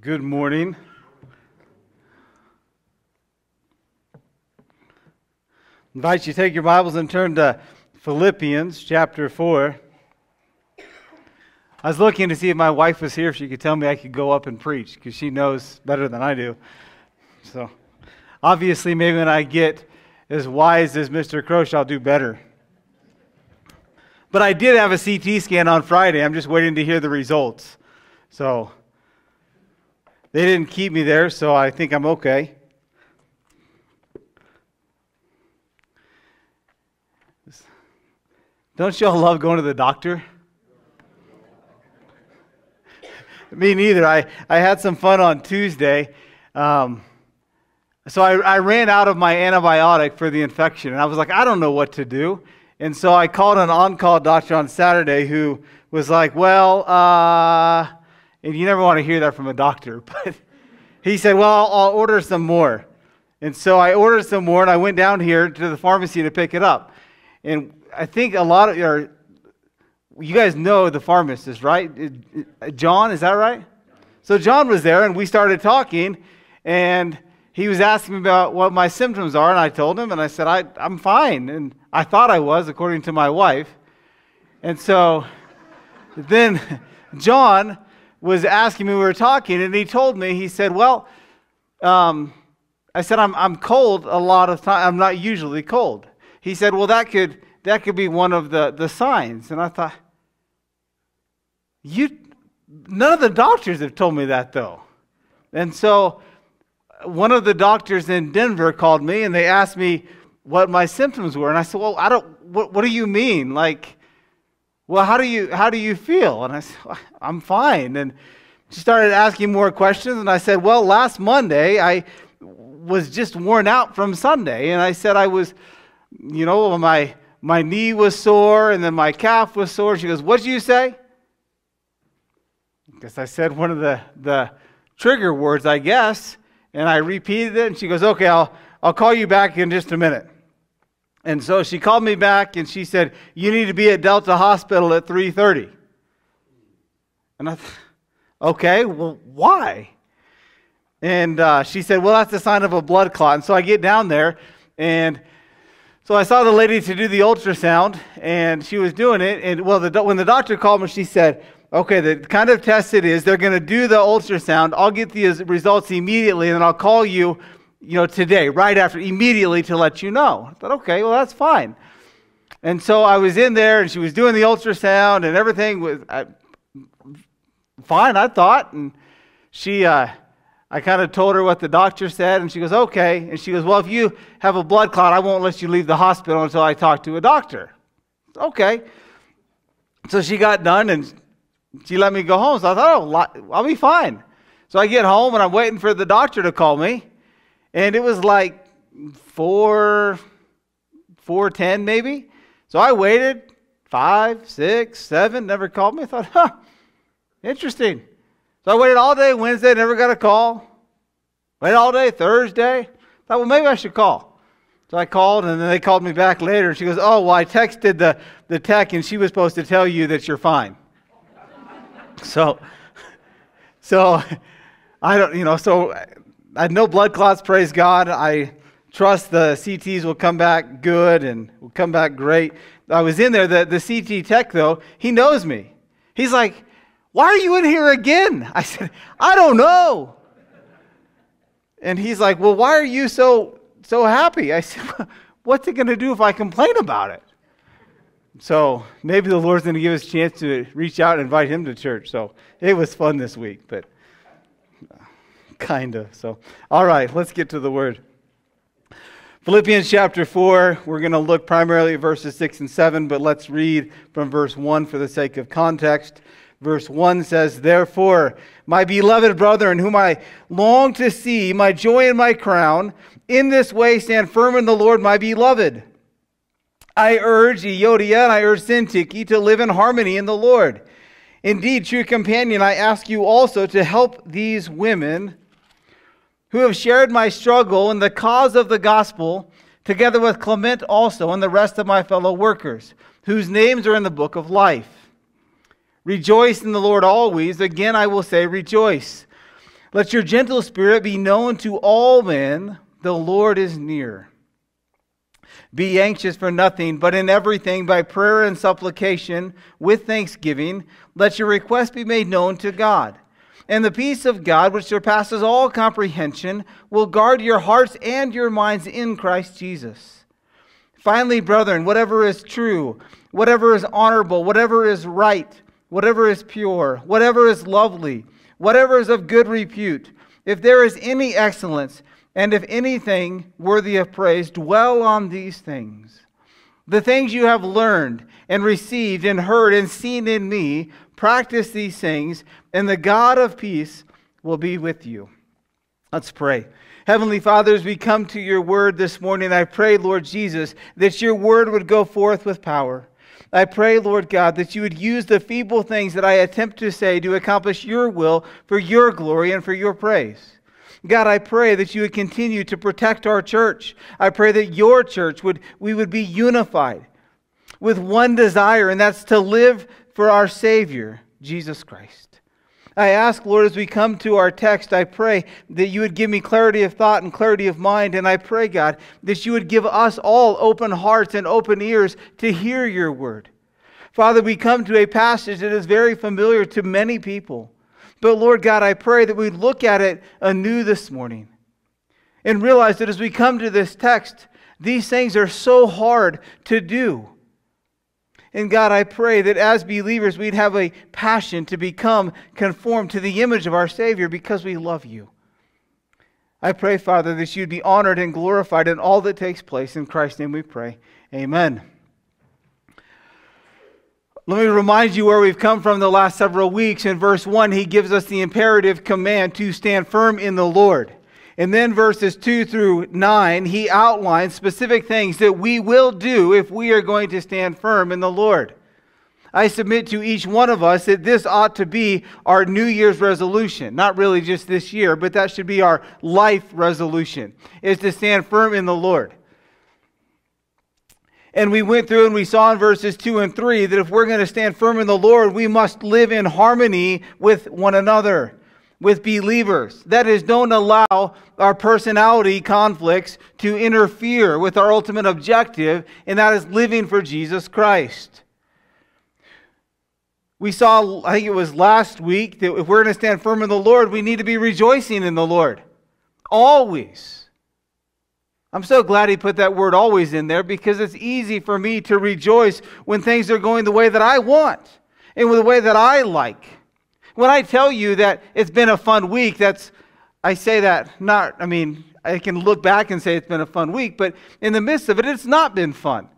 Good morning. invite you to take your Bibles and turn to Philippians chapter 4. I was looking to see if my wife was here, if she could tell me I could go up and preach, because she knows better than I do. So, obviously, maybe when I get as wise as Mr. Croce, I'll do better. But I did have a CT scan on Friday. I'm just waiting to hear the results. So, they didn't keep me there, so I think I'm okay. Don't y'all love going to the doctor? Me neither. I, I had some fun on Tuesday. Um, so I, I ran out of my antibiotic for the infection, and I was like, I don't know what to do. And so I called an on call doctor on Saturday who was like, Well, uh, and you never want to hear that from a doctor, but he said, Well, I'll, order some more. And so I ordered some more, and I went down here to the pharmacy to pick it up. And I think a lot of you guys know the pharmacist, right? John, is that right? So John was there, and we started talking, and he was asking me about what my symptoms are, and I told him, and I said, I, I'm fine. And I thought I was, according to my wife. And so then John was asking me, we were talking, and he told me, he said, Well, um, I said, I'm, I'm cold a lot of time. I'm not usually cold. He said, Well, that could that could be one of the, the signs. And I thought, you, none of the doctors have told me that though. And so one of the doctors in Denver called me and they asked me what my symptoms were. And I said, well, I don't, what, what do you mean? Like, well, how do you, how do you feel? And I said, I'm fine. And she started asking more questions. And I said, well, last Monday I was just worn out from Sunday. And I said, I was, you know, my, my knee was sore and then my calf was sore. She goes, What did you say? Because I said one of the, the trigger words, I guess, and I repeated it. And she goes, Okay, I'll, I'll call you back in just a minute. And so she called me back and she said, You need to be at Delta Hospital at 3:30. And I thought, okay, well, why? And uh, she said, Well, that's a sign of a blood clot. And so I get down there and so I saw the lady to do the ultrasound, and she was doing it. And well, the, when the doctor called me, she said, "Okay, the kind of test it is, they're going to do the ultrasound. I'll get the results immediately, and then I'll call you, you know, today, right after, immediately to let you know." I thought, "Okay, well, that's fine." And so I was in there, and she was doing the ultrasound, and everything was I, fine. I thought, and she. Uh, I kind of told her what the doctor said, and she goes, okay. And she goes, well, if you have a blood clot, I won't let you leave the hospital until I talk to a doctor. Okay. So she got done, and she let me go home. So I thought, oh, I'll be fine. So I get home, and I'm waiting for the doctor to call me. And it was like 4, 4.10 maybe. So I waited, five, six, seven, never called me. I thought, huh, interesting. So I waited all day Wednesday, never got a call. Waited all day Thursday. Thought, well, maybe I should call. So I called, and then they called me back later. And she goes, Oh, well, I texted the, the tech, and she was supposed to tell you that you're fine. so, so I don't, you know, so I had no blood clots, praise God. I trust the CTs will come back good and will come back great. I was in there, the, the CT tech, though, he knows me. He's like, why are you in here again? I said, I don't know. And he's like, Well, why are you so so happy? I said, What's it going to do if I complain about it? So maybe the Lord's going to give us a chance to reach out and invite him to church. So it was fun this week, but kind of. So, all right, let's get to the word. Philippians chapter 4, we're going to look primarily at verses 6 and 7, but let's read from verse 1 for the sake of context. Verse 1 says, Therefore, my beloved brethren, whom I long to see, my joy and my crown, in this way stand firm in the Lord, my beloved. I urge Euodia and I urge Syntyche to live in harmony in the Lord. Indeed, true companion, I ask you also to help these women who have shared my struggle in the cause of the gospel, together with Clement also and the rest of my fellow workers, whose names are in the book of life. Rejoice in the Lord always. Again, I will say, rejoice. Let your gentle spirit be known to all men. The Lord is near. Be anxious for nothing, but in everything by prayer and supplication with thanksgiving, let your request be made known to God. And the peace of God, which surpasses all comprehension, will guard your hearts and your minds in Christ Jesus. Finally, brethren, whatever is true, whatever is honorable, whatever is right, whatever is pure, whatever is lovely, whatever is of good repute, if there is any excellence, and if anything worthy of praise, dwell on these things. The things you have learned and received and heard and seen in me, practice these things, and the God of peace will be with you. Let's pray. Heavenly Father, as we come to your word this morning, I pray, Lord Jesus, that your word would go forth with power. I pray, Lord God, that you would use the feeble things that I attempt to say to accomplish your will for your glory and for your praise. God, I pray that you would continue to protect our church. I pray that your church would we would be unified with one desire, and that's to live for our Savior, Jesus Christ. I ask, Lord, as we come to our text, I pray that you would give me clarity of thought and clarity of mind. And I pray, God, that you would give us all open hearts and open ears to hear your word. Father, we come to a passage that is very familiar to many people. But Lord God, I pray that we look at it anew this morning and realize that as we come to this text, these things are so hard to do. And God, I pray that as believers, we'd have a passion to become conformed to the image of our Savior because we love you. I pray, Father, that you'd be honored and glorified in all that takes place. In Christ's name we pray. Amen. Let me remind you where we've come from the last several weeks. In verse 1, he gives us the imperative command to stand firm in the Lord. And then verses 2 through 9, he outlines specific things that we will do if we are going to stand firm in the Lord. I submit to each one of us that this ought to be our New Year's resolution. Not really just this year, but that should be our life resolution, is to stand firm in the Lord. And we went through and we saw in verses 2 and 3 that if we're going to stand firm in the Lord, we must live in harmony with one another, with believers. That is, don't allow our personality conflicts to interfere with our ultimate objective, and that is living for Jesus Christ. We saw, I think it was last week, that if we're going to stand firm in the Lord, we need to be rejoicing in the Lord. Always. I'm so glad he put that word always in there because it's easy for me to rejoice when things are going the way that I want and the way that I like. When I tell you that it's been a fun week, that's, I say that not, I mean, I can look back and say it's been a fun week, but in the midst of it, it's not been fun.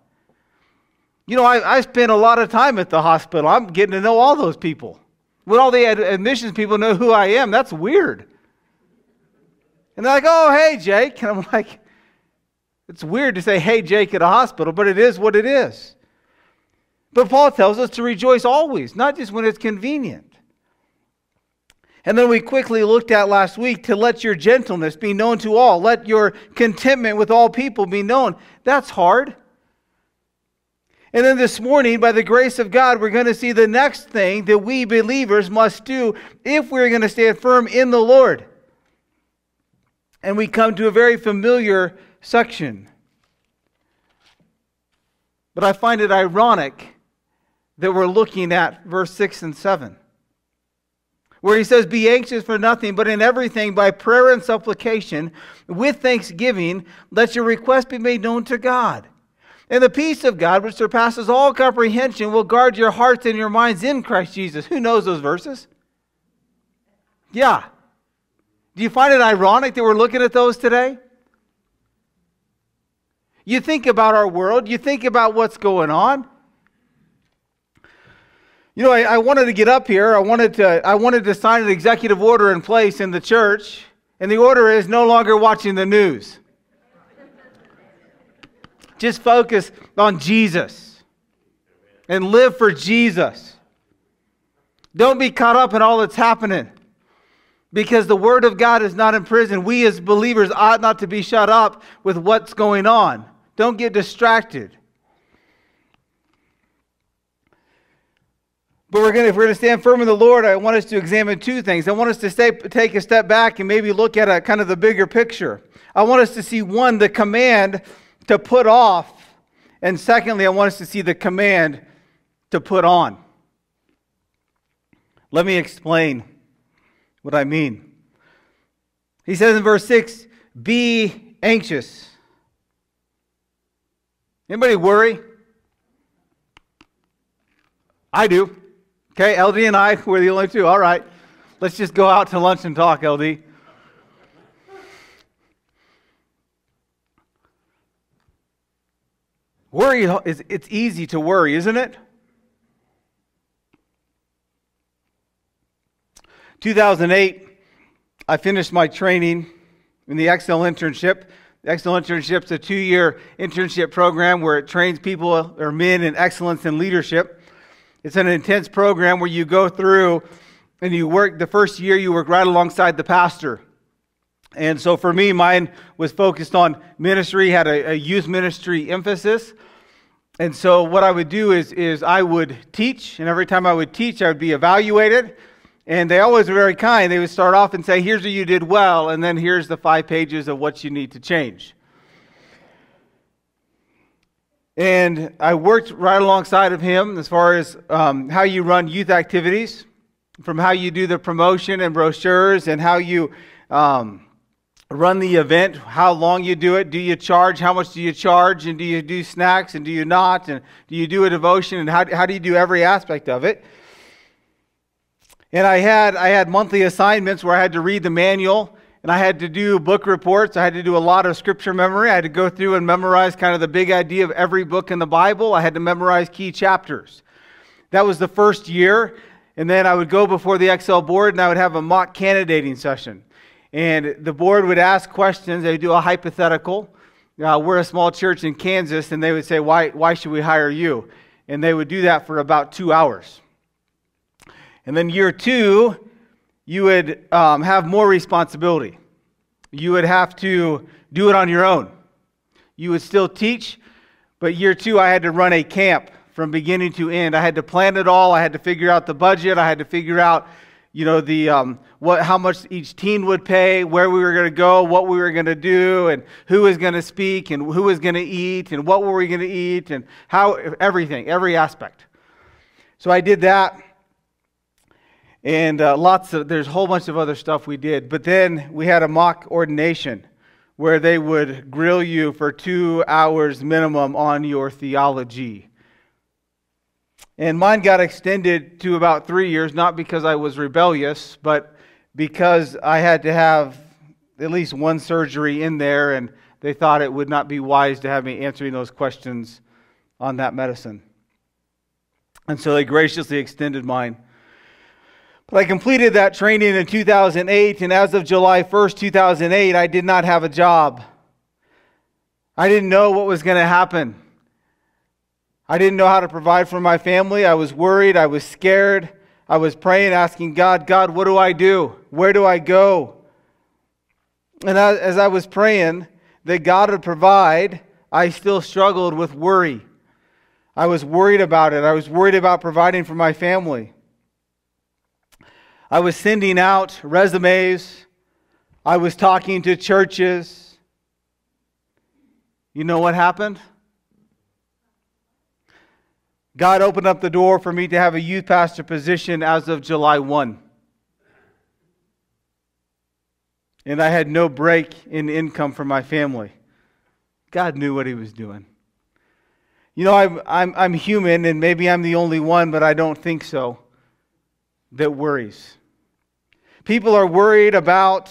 You know, I, I spent a lot of time at the hospital. I'm getting to know all those people. When all the admissions people know who I am, that's weird. And they're like, oh, hey, Jake. And I'm like, it's weird to say, hey, Jake, at a hospital, but it is what it is. But Paul tells us to rejoice always, not just when it's convenient. And then we quickly looked at last week to let your gentleness be known to all. Let your contentment with all people be known. That's hard. And then this morning, by the grace of God, we're going to see the next thing that we believers must do if we're going to stand firm in the Lord. And we come to a very familiar section. But I find it ironic that we're looking at verse 6 and 7, where he says, Be anxious for nothing, but in everything by prayer and supplication, with thanksgiving, let your request be made known to God. And the peace of God, which surpasses all comprehension, will guard your hearts and your minds in Christ Jesus. Who knows those verses? Yeah. Do you find it ironic that we're looking at those today? You think about our world, you think about what's going on. You know, I, I, wanted to get up here. I wanted to, I wanted to sign an executive order in place in the church, and the order is no longer watching the news. Just focus on Jesus and live for Jesus. Don't be caught up in all that's happening because the Word of God is not in prison. We as believers ought not to be shut up with what's going on. Don't get distracted. But we're gonna, if we're going to stand firm in the Lord, I want us to examine two things. I want us to stay, take a step back and maybe look at a kind of the bigger picture. I want us to see one, the command to put off, and secondly, I want us to see the command to put on. Let me explain what I mean. He says in verse 6, be anxious. Anybody worry? I do. Okay, LD and I, we're the only two. All right. Let's just go out to lunch and talk, LD. Worry is it's easy to worry, isn't it? 2008, I finished my training in the Excel internship. The Excel internship is a two year internship program where it trains people or men in excellence in leadership. It's an intense program where you go through and you work, the first year, you work right alongside the pastor. And so for me, mine was focused on ministry, had a, a youth ministry emphasis. And so what I would do is, is I would teach, and every time I would teach, I would be evaluated. And they always were very kind. They would start off and say, Here's what you did well, and then here's the five pages of what you need to change. And I worked right alongside of him as far as um, how you run youth activities, from how you do the promotion and brochures, and how you um, run the event, how long you do it, do you charge, how much do you charge, and do you do snacks, and do you not, and do you do a devotion, and how, how do you do every aspect of it. And I had, I had monthly assignments where I had to read the manual and I had to do book reports. I had to do a lot of scripture memory. I had to go through and memorize kind of the big idea of every book in the Bible. I had to memorize key chapters. That was the first year. And then I would go before the Excel board and I would have a mock candidating session. And the board would ask questions. They would do a hypothetical. Uh, we're a small church in Kansas, and they would say, why, why should we hire you? And they would do that for about two hours. And then year two, you would um, have more responsibility. You would have to do it on your own. You would still teach, but year two, I had to run a camp from beginning to end. I had to plan it all. I had to figure out the budget. I had to figure out, you know, the um, what how much each teen would pay, where we were going to go, what we were going to do, and who was going to speak, and who was going to eat, and what were we going to eat, and how everything, every aspect. So I did that and uh, lots of there's a whole bunch of other stuff we did. But then we had a mock ordination where they would grill you for two hours minimum on your theology. And mine got extended to about three years not because i was rebellious but because i had to have at least one surgery in there and they thought it would not be wise to have me answering those questions on that medicine. And so they graciously extended mine but I completed that training in 2008, and as of July 1st, 2008, I did not have a job. I didn't know what was going to happen. I didn't know how to provide for my family. I was worried. I was scared. I was praying, asking God, God, what do I do? Where do I go? And as I was praying that God would provide, I still struggled with worry. I was worried about it. I was worried about providing for my family. I was sending out resumes. I was talking to churches. You know what happened? God opened up the door for me to have a youth pastor position as of July 1. And I had no break in income for my family. God knew what He was doing. You know, I'm, I'm, I'm human, and maybe I'm the only one, but I don't think so, that worries. People are worried about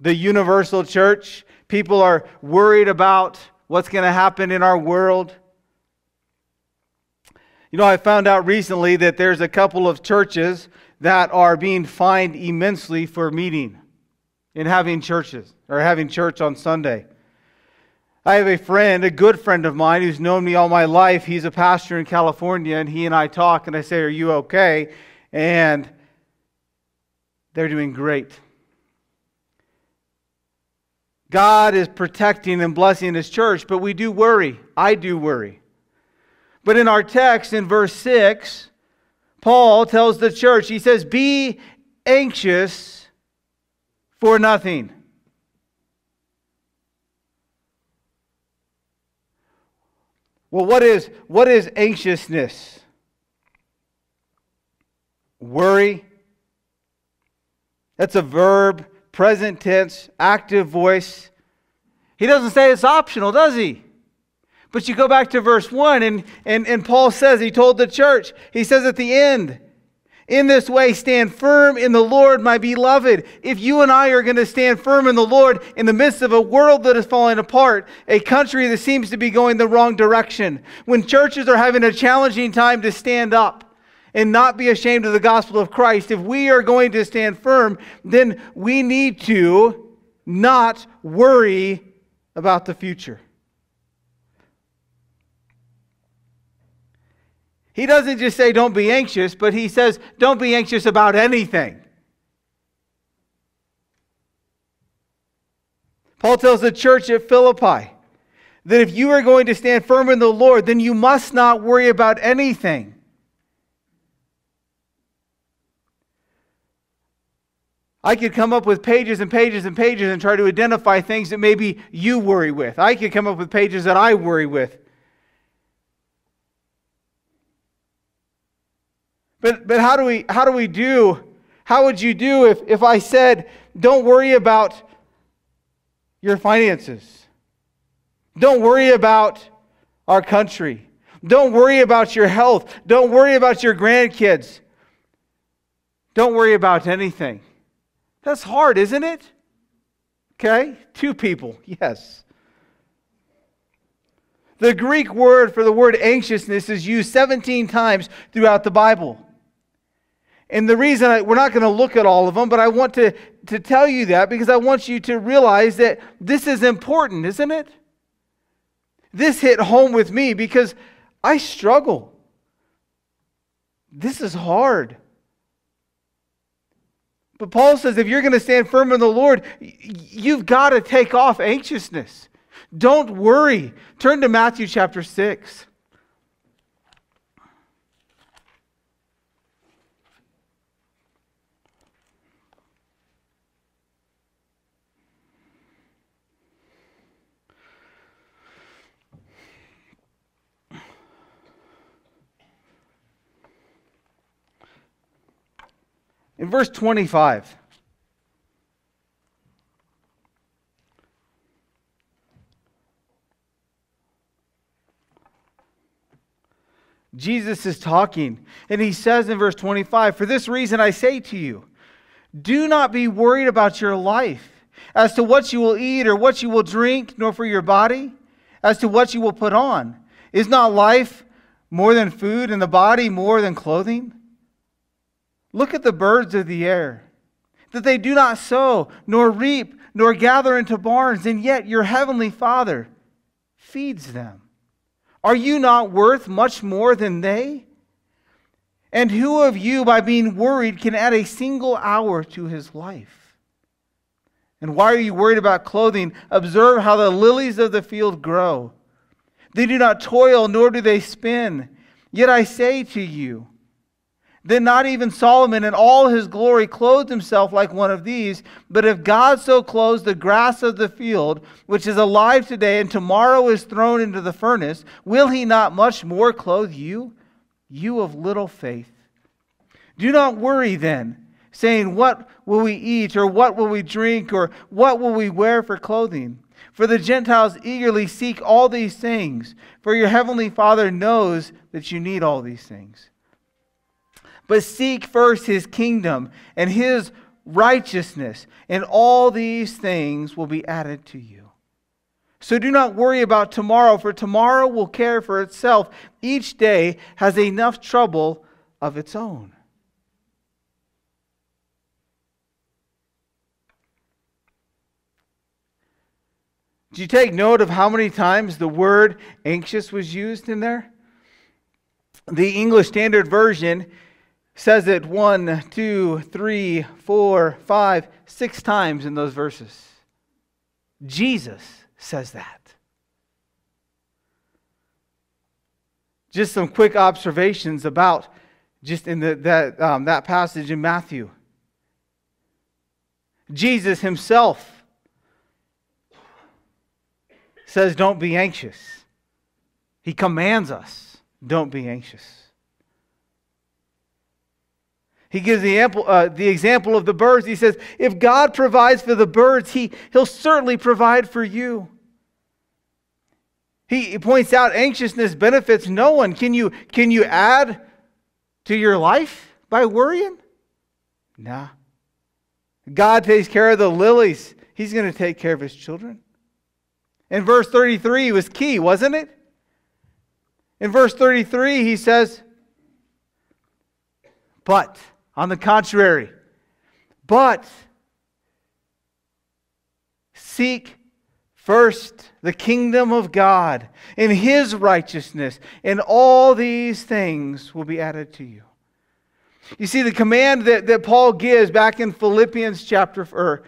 the universal church. People are worried about what's going to happen in our world. You know, I found out recently that there's a couple of churches that are being fined immensely for meeting and having churches or having church on Sunday. I have a friend, a good friend of mine, who's known me all my life. He's a pastor in California, and he and I talk, and I say, Are you okay? And they're doing great. God is protecting and blessing His church, but we do worry. I do worry. But in our text in verse 6, Paul tells the church, he says, Be anxious for nothing. Well, what is, what is anxiousness? Worry. That's a verb, present tense, active voice. He doesn't say it's optional, does he? But you go back to verse 1, and, and, and Paul says, he told the church, he says at the end, in this way, stand firm in the Lord, my beloved. If you and I are going to stand firm in the Lord in the midst of a world that is falling apart, a country that seems to be going the wrong direction, when churches are having a challenging time to stand up and not be ashamed of the gospel of Christ, if we are going to stand firm, then we need to not worry about the future. He doesn't just say, don't be anxious, but he says, don't be anxious about anything. Paul tells the church at Philippi that if you are going to stand firm in the Lord, then you must not worry about anything. I could come up with pages and pages and pages and try to identify things that maybe you worry with. I could come up with pages that I worry with. But, but how, do we, how do we do? How would you do if, if I said, don't worry about your finances? Don't worry about our country. Don't worry about your health. Don't worry about your grandkids. Don't worry about anything. That's hard, isn't it? Okay? Two people, yes. The Greek word for the word anxiousness is used 17 times throughout the Bible. And the reason I, we're not going to look at all of them, but I want to, to tell you that because I want you to realize that this is important, isn't it? This hit home with me because I struggle. This is hard. But Paul says if you're going to stand firm in the Lord, you've got to take off anxiousness. Don't worry. Turn to Matthew chapter 6. In verse 25, Jesus is talking, and he says in verse 25, For this reason I say to you, do not be worried about your life as to what you will eat or what you will drink, nor for your body as to what you will put on. Is not life more than food, and the body more than clothing? Look at the birds of the air, that they do not sow, nor reap, nor gather into barns, and yet your heavenly Father feeds them. Are you not worth much more than they? And who of you, by being worried, can add a single hour to his life? And why are you worried about clothing? Observe how the lilies of the field grow. They do not toil, nor do they spin. Yet I say to you, then not even Solomon in all his glory clothed himself like one of these. But if God so clothes the grass of the field, which is alive today and tomorrow is thrown into the furnace, will he not much more clothe you, you of little faith? Do not worry then, saying, What will we eat, or what will we drink, or what will we wear for clothing? For the Gentiles eagerly seek all these things, for your heavenly Father knows that you need all these things. But seek first his kingdom and his righteousness, and all these things will be added to you. So do not worry about tomorrow, for tomorrow will care for itself. Each day has enough trouble of its own. Did you take note of how many times the word anxious was used in there? The English Standard Version says it one, two, three, four, five, six times in those verses. Jesus says that. just some quick observations about just in the, that, um, that passage in Matthew. Jesus himself says, Don't be anxious. He commands us, Don't be anxious. He gives the, ample, uh, the example of the birds. He says, If God provides for the birds, he, He'll certainly provide for you. He points out anxiousness benefits no one. Can you, can you add to your life by worrying? Nah. God takes care of the lilies. He's going to take care of his children. In verse 33 was key, wasn't it? In verse 33, he says, But, on the contrary, but seek first the kingdom of God and his righteousness, and all these things will be added to you. You see, the command that, that Paul gives back in Philippians chapter, or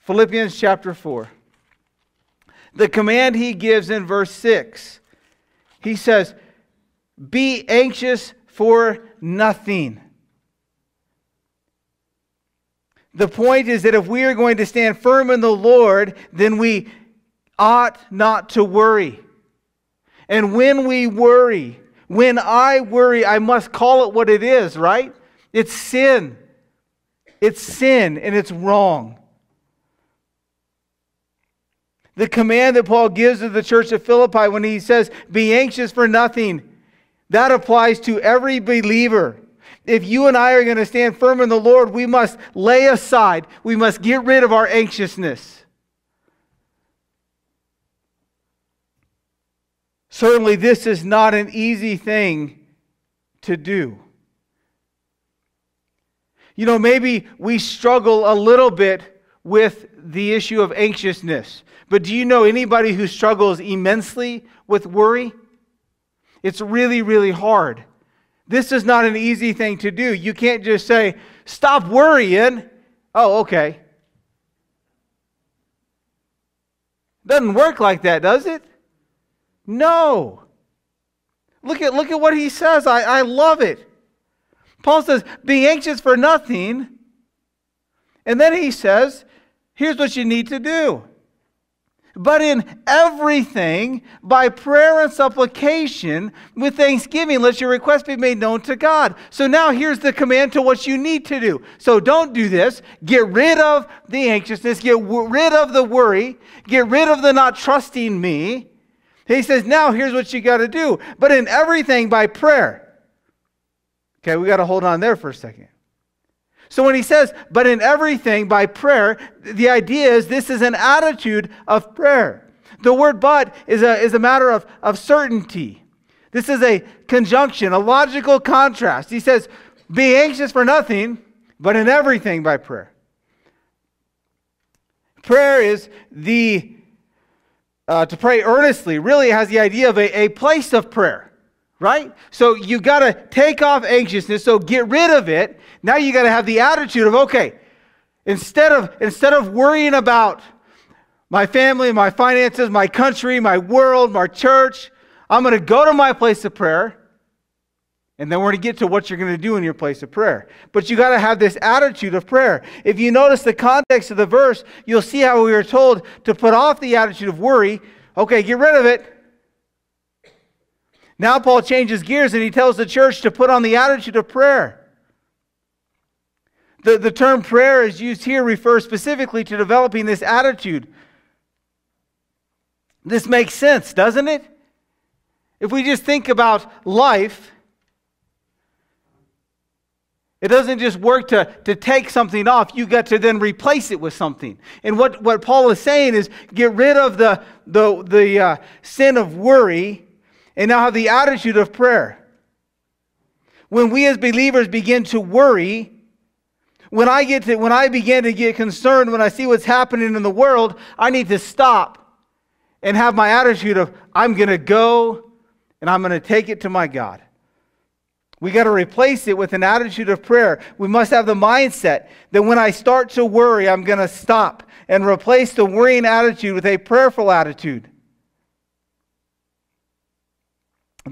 Philippians chapter 4, the command he gives in verse 6, he says, Be anxious for nothing. The point is that if we are going to stand firm in the Lord, then we ought not to worry. And when we worry, when I worry, I must call it what it is, right? It's sin. It's sin and it's wrong. The command that Paul gives to the church of Philippi when he says, Be anxious for nothing, that applies to every believer. If you and I are going to stand firm in the Lord, we must lay aside, we must get rid of our anxiousness. Certainly, this is not an easy thing to do. You know, maybe we struggle a little bit with the issue of anxiousness, but do you know anybody who struggles immensely with worry? It's really, really hard. This is not an easy thing to do. You can't just say, stop worrying. Oh, okay. Doesn't work like that, does it? No. Look at, look at what he says. I, I love it. Paul says, Be anxious for nothing. And then he says, Here's what you need to do. But in everything, by prayer and supplication, with thanksgiving, let your request be made known to God. So now here's the command to what you need to do. So don't do this. Get rid of the anxiousness, get rid of the worry, get rid of the not trusting me. He says, now here's what you got to do. But in everything by prayer. Okay, we got to hold on there for a second. So when he says, but in everything by prayer, the idea is this is an attitude of prayer. The word but is a, is a matter of, of certainty. This is a conjunction, a logical contrast. He says, be anxious for nothing, but in everything by prayer. Prayer is the uh, to pray earnestly really has the idea of a, a place of prayer, right? So you got to take off anxiousness, so get rid of it. Now you got to have the attitude of, okay, instead of, instead of worrying about my family, my finances, my country, my world, my church, I'm going to go to my place of prayer and then we're going to get to what you're going to do in your place of prayer. But you got to have this attitude of prayer. If you notice the context of the verse, you'll see how we are told to put off the attitude of worry. Okay, get rid of it. Now Paul changes gears and he tells the church to put on the attitude of prayer. The, the term prayer is used here refers specifically to developing this attitude. This makes sense, doesn't it? If we just think about life, it doesn't just work to, to take something off. You got to then replace it with something. And what, what Paul is saying is get rid of the, the, the uh, sin of worry and now have the attitude of prayer. When we as believers begin to worry, when I, get to, when I begin to get concerned, when I see what's happening in the world, I need to stop and have my attitude of, I'm going to go and I'm going to take it to my God. We got to replace it with an attitude of prayer. We must have the mindset that when I start to worry, I'm going to stop and replace the worrying attitude with a prayerful attitude.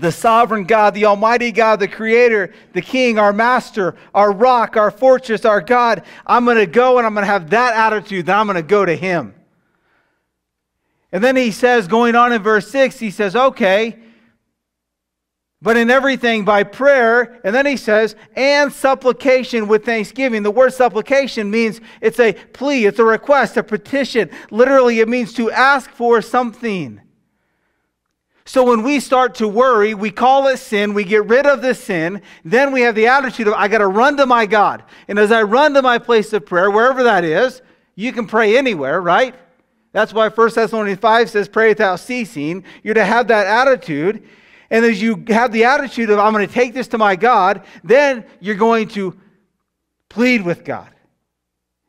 The sovereign God, the Almighty God, the Creator, the King, our Master, our rock, our fortress, our God. I'm going to go and I'm going to have that attitude that I'm going to go to Him. And then he says, going on in verse 6, he says, okay, but in everything by prayer, and then he says, and supplication with thanksgiving. The word supplication means it's a plea, it's a request, a petition. Literally, it means to ask for something. So when we start to worry, we call it sin, we get rid of the sin, then we have the attitude of, I got to run to my God. And as I run to my place of prayer, wherever that is, you can pray anywhere, right? That's why 1 Thessalonians 5 says, pray without ceasing. You're to have that attitude. And as you have the attitude of, I'm going to take this to my God, then you're going to plead with God.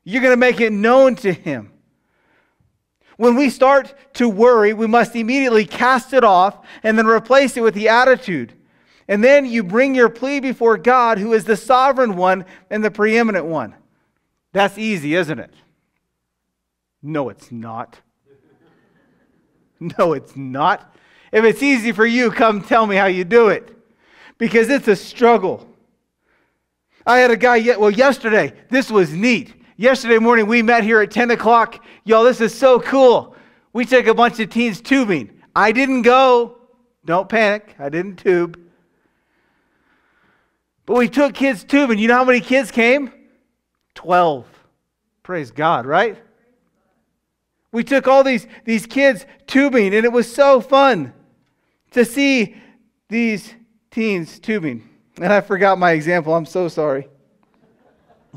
You're going to make it known to Him. When we start to worry, we must immediately cast it off and then replace it with the attitude. And then you bring your plea before God, who is the sovereign one and the preeminent one. That's easy, isn't it? No, it's not. No, it's not. If it's easy for you, come tell me how you do it. Because it's a struggle. I had a guy, well, yesterday, this was neat. Yesterday morning, we met here at 10 o'clock. Y'all, this is so cool. We took a bunch of teens tubing. I didn't go. Don't panic. I didn't tube. But we took kids tubing. You know how many kids came? 12. Praise God, right? We took all these, these kids tubing, and it was so fun to see these teens tubing. And I forgot my example. I'm so sorry.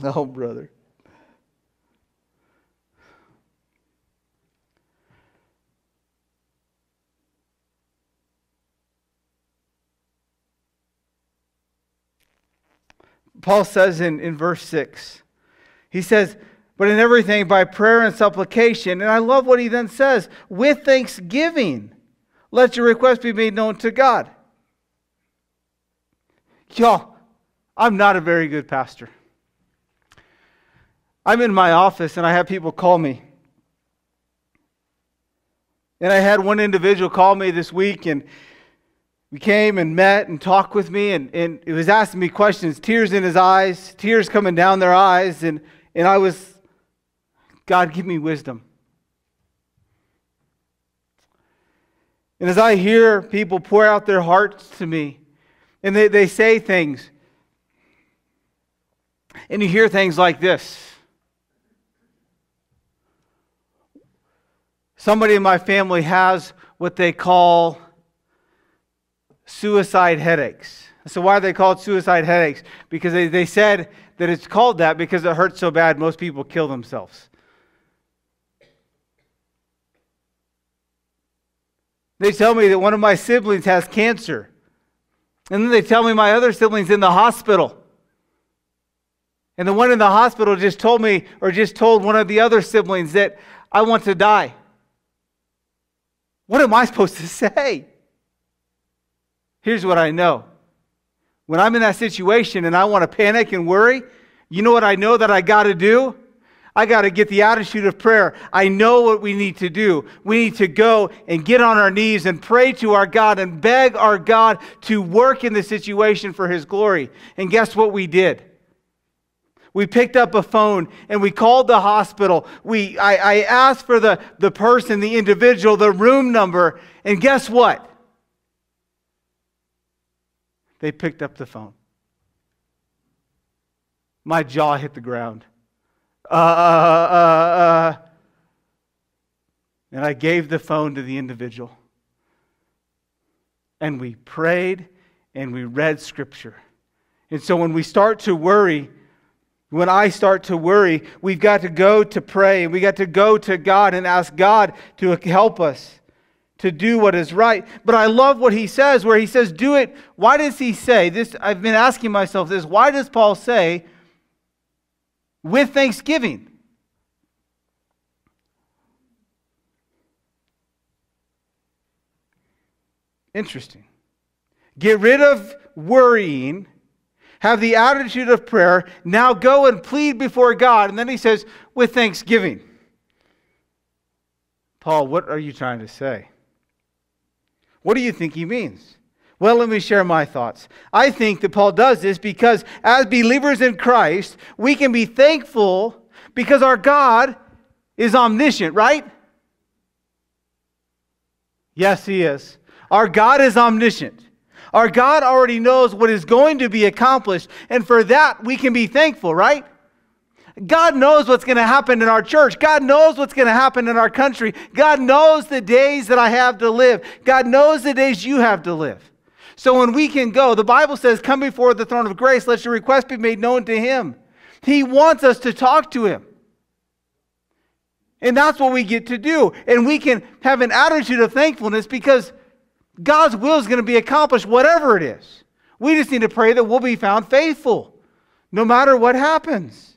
Oh, brother. Paul says in, in verse 6, he says, But in everything by prayer and supplication, and I love what he then says, with thanksgiving, let your request be made known to God. Y'all, I'm not a very good pastor. I'm in my office and I have people call me. And I had one individual call me this week and we came and met and talked with me, and, and it was asking me questions, tears in his eyes, tears coming down their eyes, and, and I was, God, give me wisdom. And as I hear people pour out their hearts to me, and they, they say things, and you hear things like this. Somebody in my family has what they call suicide headaches. So, why are they called suicide headaches? Because they, they said that it's called that because it hurts so bad, most people kill themselves. They tell me that one of my siblings has cancer. And then they tell me my other sibling's in the hospital. And the one in the hospital just told me, or just told one of the other siblings, that I want to die. What am I supposed to say? Here's what I know. When I'm in that situation and I want to panic and worry, you know what I know that I got to do? I got to get the attitude of prayer. I know what we need to do. We need to go and get on our knees and pray to our God and beg our God to work in the situation for His glory. And guess what we did? We picked up a phone and we called the hospital. We, I, I asked for the, the person, the individual, the room number, and guess what? They picked up the phone. My jaw hit the ground. Uh, uh, uh, uh, and I gave the phone to the individual. And we prayed and we read scripture. And so when we start to worry, when I start to worry, we've got to go to pray. We got to go to God and ask God to help us to do what is right. But I love what he says, where he says, Do it. Why does he say this? I've been asking myself this. Why does Paul say, with thanksgiving? Interesting. Get rid of worrying. Have the attitude of prayer. Now go and plead before God. And then he says, with thanksgiving. Paul, what are you trying to say? What do you think he means? Well, let me share my thoughts. I think that Paul does this because as believers in Christ, we can be thankful because our God is omniscient, right? Yes, He is. Our God is omniscient. Our God already knows what is going to be accomplished, and for that we can be thankful, right? God knows what's going to happen in our church. God knows what's going to happen in our country. God knows the days that I have to live. God knows the days you have to live. So when we can go, the Bible says, Come before the throne of grace, let your request be made known to Him. He wants us to talk to Him. And that's what we get to do. And we can have an attitude of thankfulness because God's will is going to be accomplished, whatever it is. We just need to pray that we'll be found faithful, no matter what happens.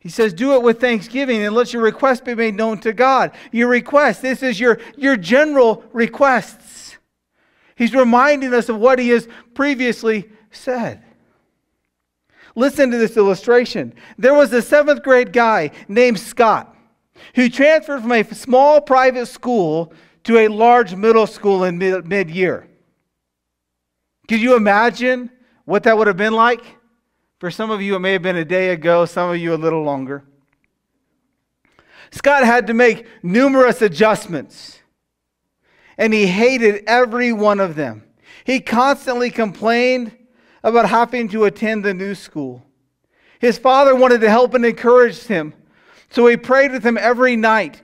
He says, Do it with thanksgiving and let your request be made known to God. Your request, this is your, your general requests. He's reminding us of what he has previously said. Listen to this illustration. There was a seventh grade guy named Scott who transferred from a small private school to a large middle school in mid year. Could you imagine what that would have been like? For some of you, it may have been a day ago, some of you, a little longer. Scott had to make numerous adjustments, and he hated every one of them. He constantly complained about having to attend the new school. His father wanted to help and encourage him, so he prayed with him every night,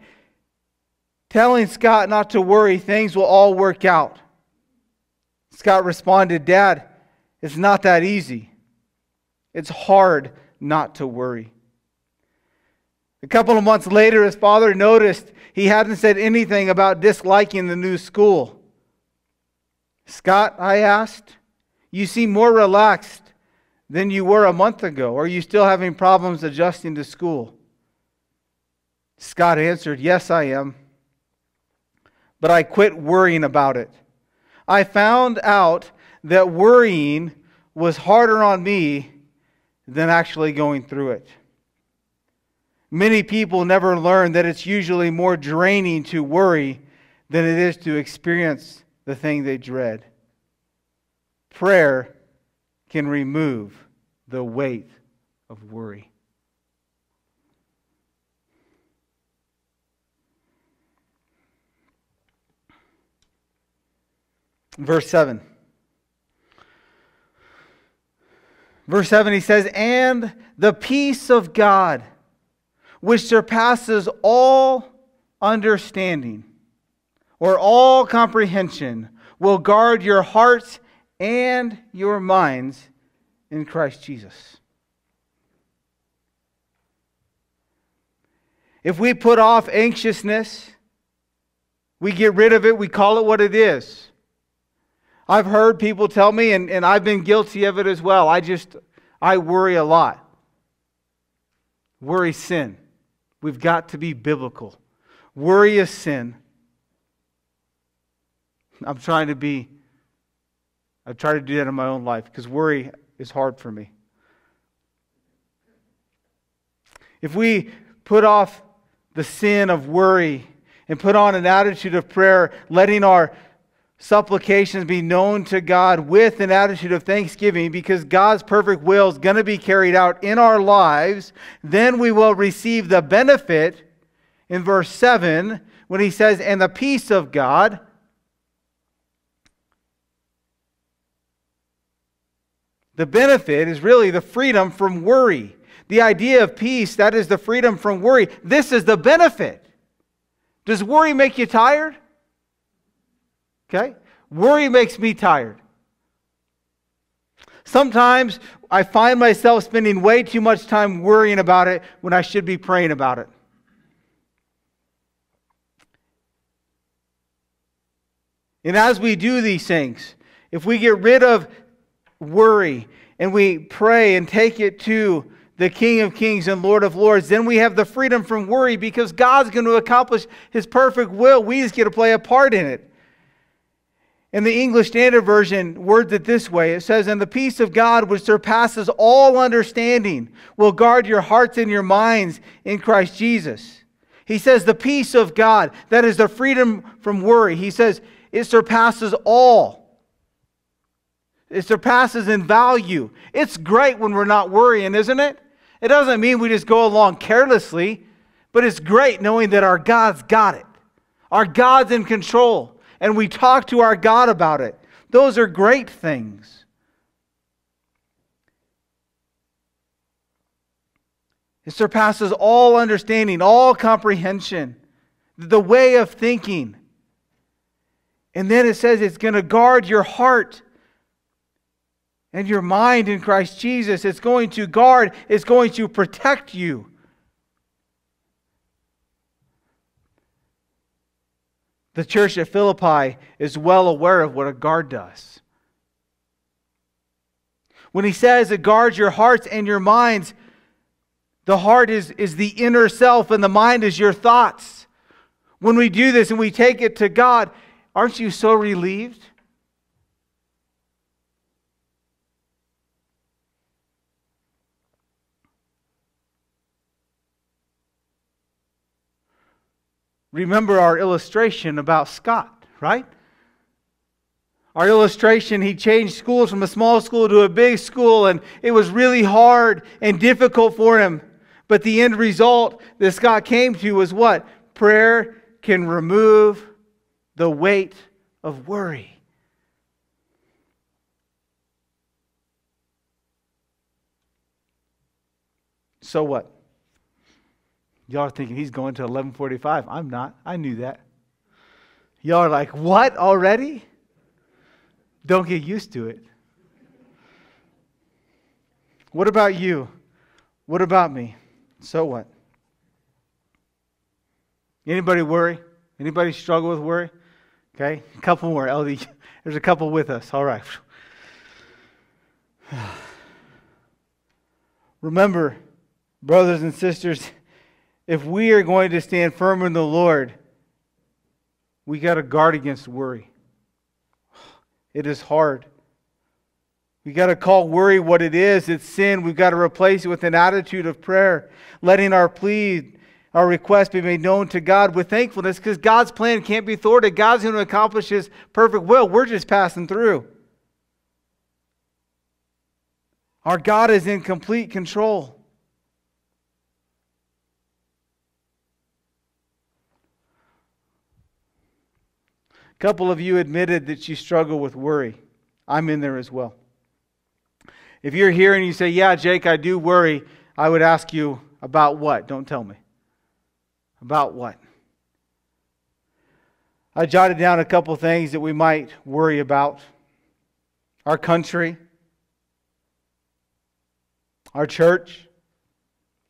telling Scott not to worry, things will all work out. Scott responded, Dad, it's not that easy. It's hard not to worry. A couple of months later, his father noticed he hadn't said anything about disliking the new school. Scott, I asked, you seem more relaxed than you were a month ago. Are you still having problems adjusting to school? Scott answered, Yes, I am. But I quit worrying about it. I found out that worrying was harder on me than actually going through it. Many people never learn that it's usually more draining to worry than it is to experience the thing they dread. Prayer can remove the weight of worry. Verse 7. Verse 7, he says, And the peace of God, which surpasses all understanding or all comprehension, will guard your hearts and your minds in Christ Jesus. If we put off anxiousness, we get rid of it, we call it what it is. I've heard people tell me, and, and I've been guilty of it as well. I just, I worry a lot. Worry sin. We've got to be biblical. Worry is sin. I'm trying to be, I've tried to do that in my own life because worry is hard for me. If we put off the sin of worry and put on an attitude of prayer, letting our supplications be known to God with an attitude of thanksgiving because God's perfect will is going to be carried out in our lives, then we will receive the benefit in verse 7 when he says, and the peace of God. The benefit is really the freedom from worry. The idea of peace, that is the freedom from worry. This is the benefit. Does worry make you tired? Okay? Worry makes me tired. Sometimes I find myself spending way too much time worrying about it when I should be praying about it. And as we do these things, if we get rid of worry and we pray and take it to the King of Kings and Lord of Lords, then we have the freedom from worry because God's going to accomplish His perfect will. We just get to play a part in it. In the English Standard Version, words it this way it says, And the peace of God, which surpasses all understanding, will guard your hearts and your minds in Christ Jesus. He says, the peace of God, that is the freedom from worry. He says, it surpasses all. It surpasses in value. It's great when we're not worrying, isn't it? It doesn't mean we just go along carelessly, but it's great knowing that our God's got it. Our God's in control, and we talk to our God about it. Those are great things. It surpasses all understanding, all comprehension, the way of thinking. And then it says it's going to guard your heart and your mind in Christ Jesus. It's going to guard, it's going to protect you. The church at Philippi is well aware of what a guard does. When he says it guards your hearts and your minds, the heart is, is the inner self and the mind is your thoughts. When we do this and we take it to God, aren't you so relieved? Remember our illustration about Scott, right? Our illustration, he changed schools from a small school to a big school, and it was really hard and difficult for him. But the end result that Scott came to was what? Prayer can remove the weight of worry. So what? Y'all are thinking he's going to 1145. I'm not. I knew that. Y'all are like, what already? Don't get used to it. What about you? What about me? So what? Anybody worry? Anybody struggle with worry? Okay, a couple more. LD, there's a couple with us. All right. Remember, brothers and sisters, if we are going to stand firm in the Lord, we got to guard against worry. It is hard. We got to call worry what it is. It's sin. We've got to replace it with an attitude of prayer, letting our plea, our request be made known to God with thankfulness because God's plan can't be thwarted. God's going to accomplish His perfect will. We're just passing through. Our God is in complete control. A couple of you admitted that you struggle with worry. I'm in there as well. If you're here and you say, Yeah, Jake, I do worry, I would ask you, About what? Don't tell me. About what? I jotted down a couple things that we might worry about our country, our church,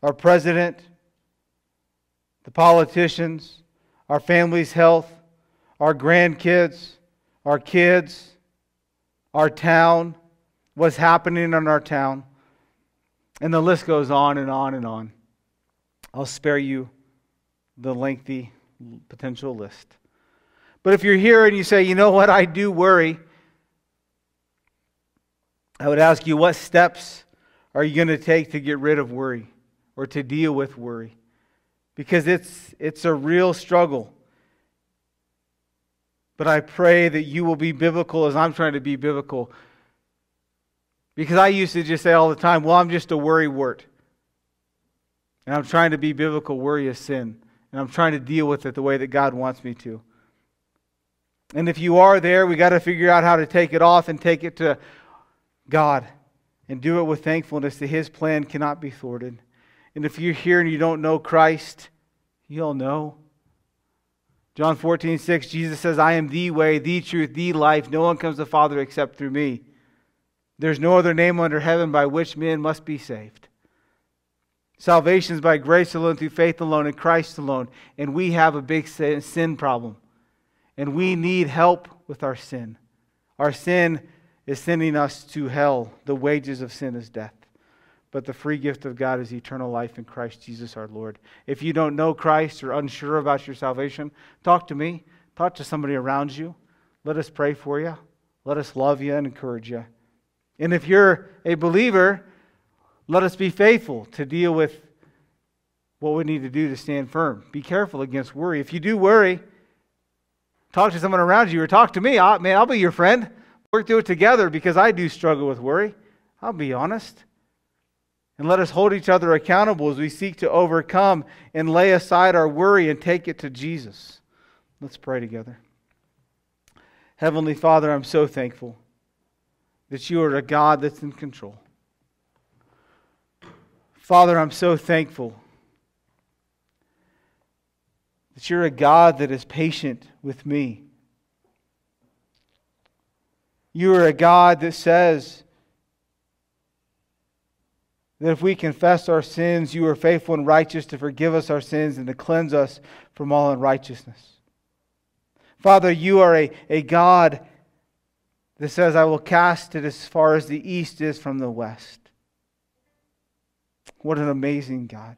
our president, the politicians, our family's health, our grandkids, our kids, our town, what's happening in our town. And the list goes on and on and on. I'll spare you the lengthy potential list. But if you're here and you say, you know what, I do worry, I would ask you, what steps are you going to take to get rid of worry or to deal with worry? Because it's, it's a real struggle. But I pray that you will be biblical as I'm trying to be biblical because I used to just say all the time, well, I'm just a worry wart. And I'm trying to be biblical. Worry is sin. And I'm trying to deal with it the way that God wants me to. And if you are there, we got to figure out how to take it off and take it to God and do it with thankfulness that His plan cannot be thwarted. And if you're here and you don't know Christ, you'll know. John 14, 6, Jesus says, I am the way, the truth, the life. No one comes to the Father except through me. There's no other name under heaven by which men must be saved. Salvation is by grace alone, through faith alone, in Christ alone. And we have a big sin problem. And we need help with our sin. Our sin is sending us to hell. The wages of sin is death. But the free gift of God is eternal life in Christ Jesus our Lord. If you don't know Christ or unsure about your salvation, talk to me. Talk to somebody around you. Let us pray for you. Let us love you and encourage you. And if you're a believer, let us be faithful to deal with what we need to do to stand firm. Be careful against worry. If you do worry, talk to someone around you or talk to me. I'll, man, I'll be your friend. Work through it together because I do struggle with worry. I'll be honest. And let us hold each other accountable as we seek to overcome and lay aside our worry and take it to Jesus. Let's pray together. Heavenly Father, I'm so thankful that you are a God that's in control. Father, I'm so thankful that you're a God that is patient with me. You are a God that says that if we confess our sins, you are faithful and righteous to forgive us our sins and to cleanse us from all unrighteousness. Father, you are a, a God that says, I will cast it as far as the east is from the west. What an amazing God.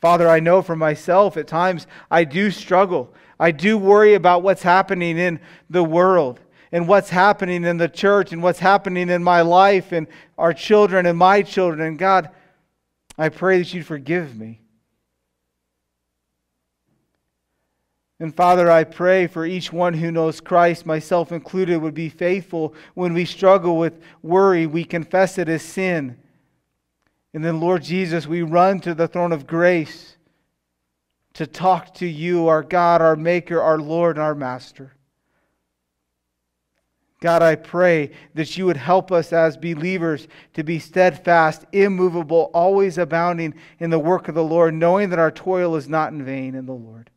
Father, I know for myself at times I do struggle. I do worry about what's happening in the world and what's happening in the church and what's happening in my life and our children and my children. And God, I pray that you'd forgive me. And Father, I pray for each one who knows Christ, myself included, would be faithful when we struggle with worry. We confess it as sin. And then, Lord Jesus, we run to the throne of grace to talk to you, our God, our Maker, our Lord, and our Master. God, I pray that you would help us as believers to be steadfast, immovable, always abounding in the work of the Lord, knowing that our toil is not in vain in the Lord.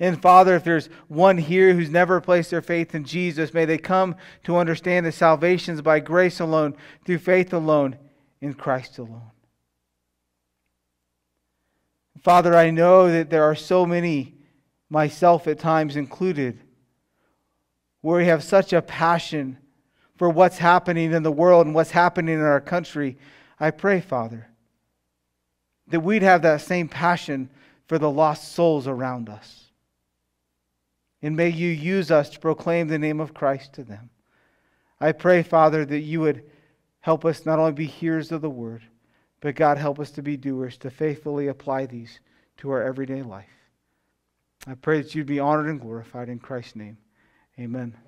And Father, if there's one here who's never placed their faith in Jesus, may they come to understand that salvation is by grace alone, through faith alone, in Christ alone. Father, I know that there are so many, myself at times included, where we have such a passion for what's happening in the world and what's happening in our country. I pray, Father, that we'd have that same passion for the lost souls around us. And may you use us to proclaim the name of Christ to them. I pray, Father, that you would help us not only be hearers of the word, but God, help us to be doers, to faithfully apply these to our everyday life. I pray that you'd be honored and glorified in Christ's name. Amen.